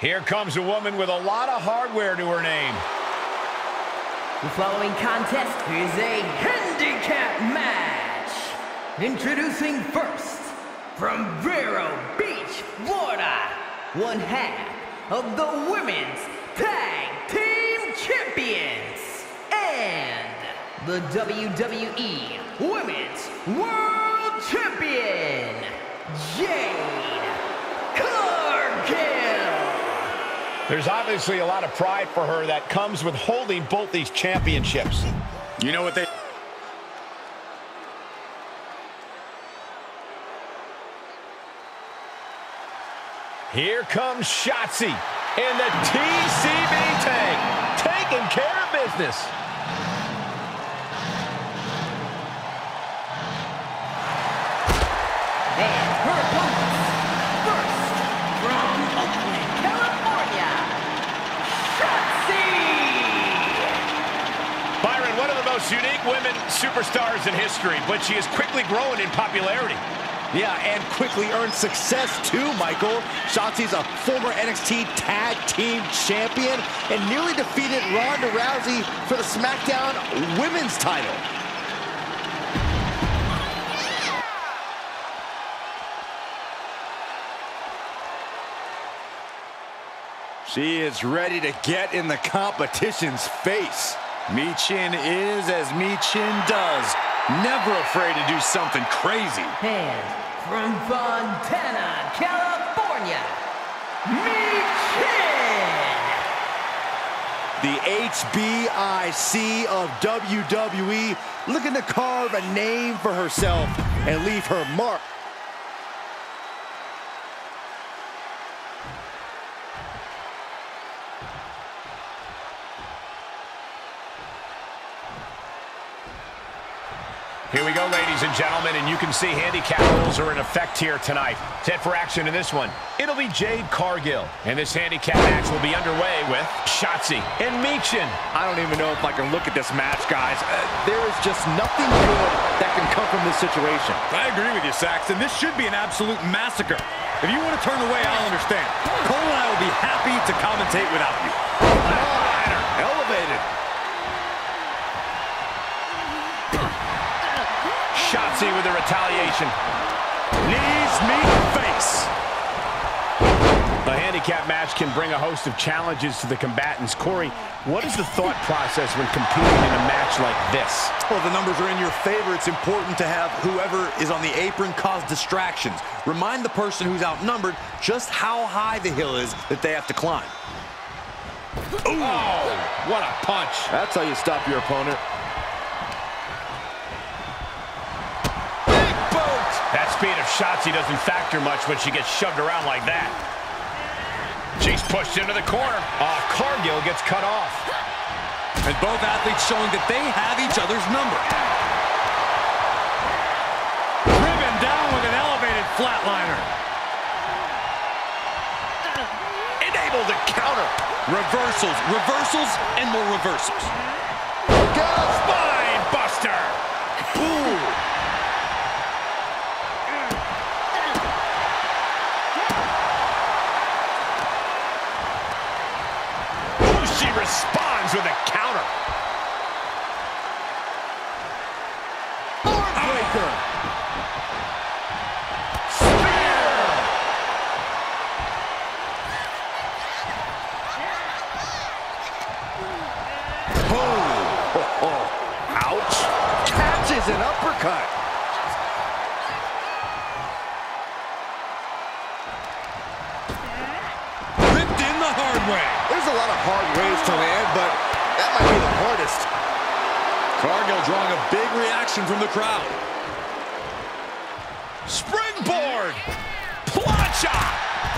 Here comes a woman with a lot of hardware to her name. The following contest is a handicap match. Introducing first, from Vero Beach, Florida, one half of the Women's Tag Team Champions and the WWE Women's World Champion, Jade There's obviously a lot of pride for her that comes with holding both these championships. You know what they... Here comes Shotzi in the TCB tank, taking care of business. And her opponents, first, from Oakland, California, Shotzi! Byron, one of the most unique women superstars in history, but she is quickly growing in popularity. Yeah, and quickly earned success too, Michael. Shotzi's a former NXT Tag Team Champion and nearly defeated Ronda Rousey for the SmackDown Women's title. She is ready to get in the competition's face. Michin is as Michin does. Never afraid to do something crazy. And from Fontana, California, Michin! The HBIC of WWE looking to carve a name for herself and leave her mark. Here we go, ladies and gentlemen, and you can see handicap rules are in effect here tonight. Set for action in this one. It'll be Jade Cargill, and this handicap match will be underway with Shotzi and Michin. I don't even know if I can look at this match, guys. Uh, there is just nothing good that can come from this situation. I agree with you, Saxton. This should be an absolute massacre. If you want to turn away, I'll understand. Cole and I will be happy to commentate without you. Elevated. Shotzi with the retaliation. Knees meet face. A handicap match can bring a host of challenges to the combatants. Corey, what is the thought process when competing in a match like this? Well, the numbers are in your favor. It's important to have whoever is on the apron cause distractions. Remind the person who's outnumbered just how high the hill is that they have to climb. Oh, what a punch. That's how you stop your opponent. Speed of Shotzi doesn't factor much when she gets shoved around like that. She's pushed into the corner. Oh, Cargill gets cut off. And both athletes showing that they have each other's number. Driven down with an elevated flatliner. Enabled to counter. Reversals, reversals, and more reversals. Spine buster. Ooh. Responds with a counter. Breaker. Oh, oh, oh. Ouch. Catches an uppercut. Way. There's a lot of hard ways to land, but that might be the hardest. Cargill drawing a big reaction from the crowd. Springboard. Plancha.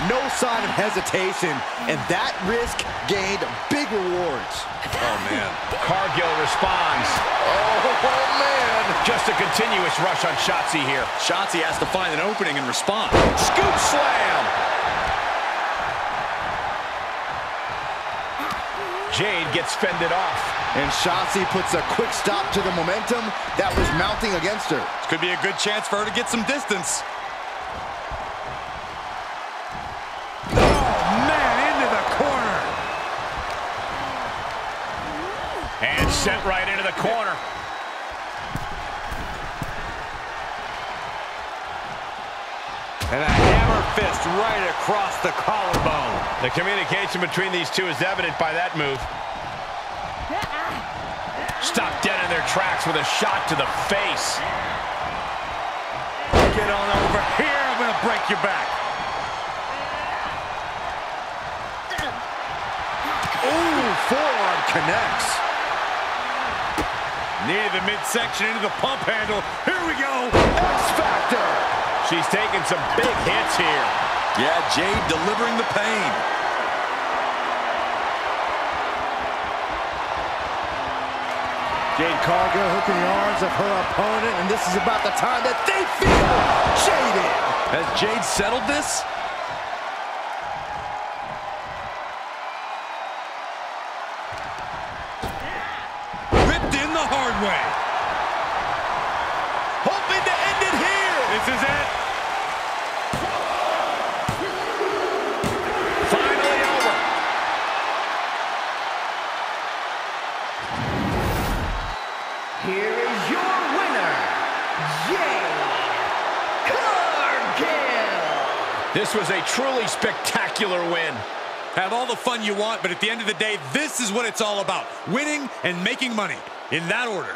No sign of hesitation, and that risk gained big rewards. Oh, man. Cargill responds. Oh, oh, man. Just a continuous rush on Shotzi here. Shotzi has to find an opening and respond. Scoop slam. Jade gets fended off. And Shotzi puts a quick stop to the momentum that was mounting against her. This could be a good chance for her to get some distance. Oh, and sent right into the corner. And that fist right across the collarbone. The communication between these two is evident by that move. Stopped dead in their tracks with a shot to the face. Get on over here. I'm going to break your back. Ooh, forearm connects. Knee to the midsection into the pump handle. Here we go. X-Factor. She's taking some big hits here. Yeah, Jade delivering the pain. Jade Cargill hooking the arms of her opponent, and this is about the time that they feel jaded. Has Jade settled this? This was a truly spectacular win. Have all the fun you want, but at the end of the day, this is what it's all about. Winning and making money. In that order.